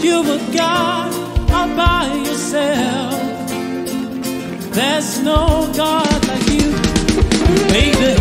You are God all by yourself. There's no God like you. Made the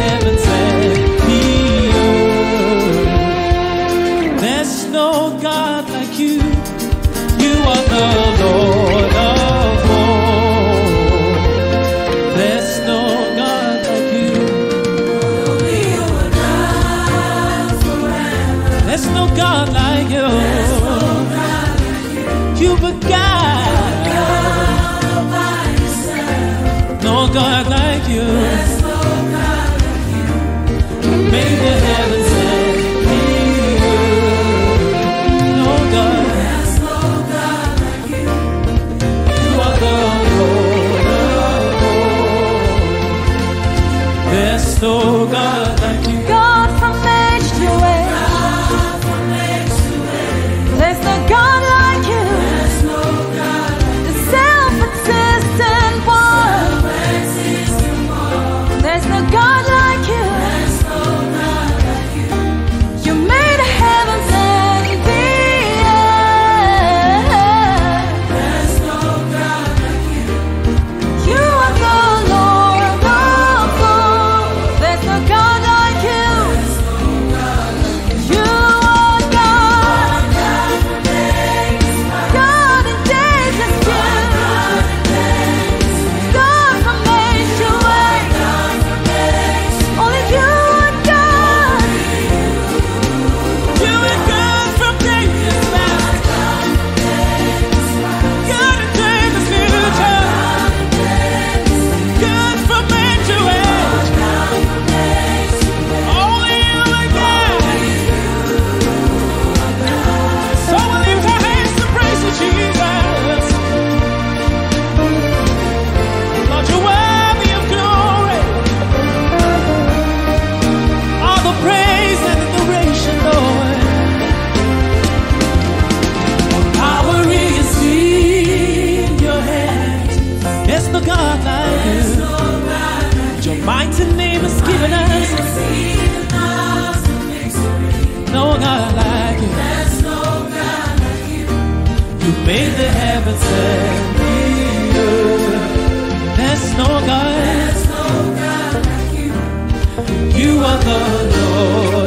No God like you. Made the heavens and the earth. No God. Like you are the Lord of all. There's no God Mighty name is given us. No God like you. There's no God like you. You made the heavens and the earth. There's no God. There's no God like you. You are the Lord.